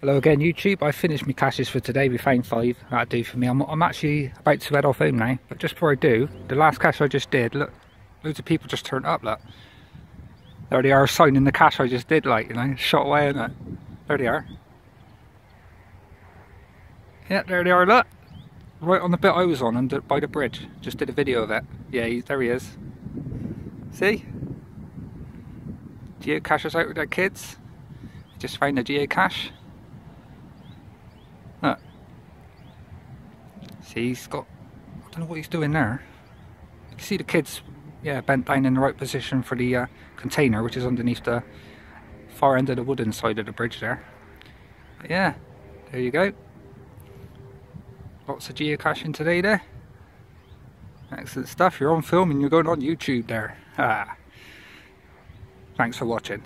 Hello again YouTube, I finished my caches for today, we found five, that'll do for me. I'm, I'm, actually about to head off home now, but just before I do, the last cache I just did, look, loads of people just turned up, look. There they are signing the cache I just did, like, you know, shot away in it. There they are. Yeah, there they are, look. Right on the bit I was on, under, by the bridge. Just did a video of it. Yeah, he, there he is. See? Geocachers out with their kids. Just found a geocache. See, he's got... I don't know what he's doing there. You can see the kids, yeah, bent down in the right position for the uh, container, which is underneath the far end of the wooden side of the bridge there. But yeah, there you go. Lots of geocaching today there. Excellent stuff. You're on film and you're going on YouTube there. Ah. Thanks for watching.